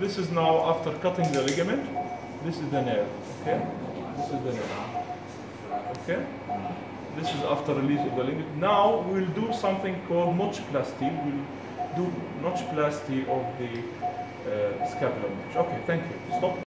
this is now after cutting the ligament. This is the nerve. Okay. This is the nerve. Okay. This is after release of the ligament. Now we'll do something called notchplasty. We'll do notchplasty of the uh, scapula. Okay. Thank you. Stop.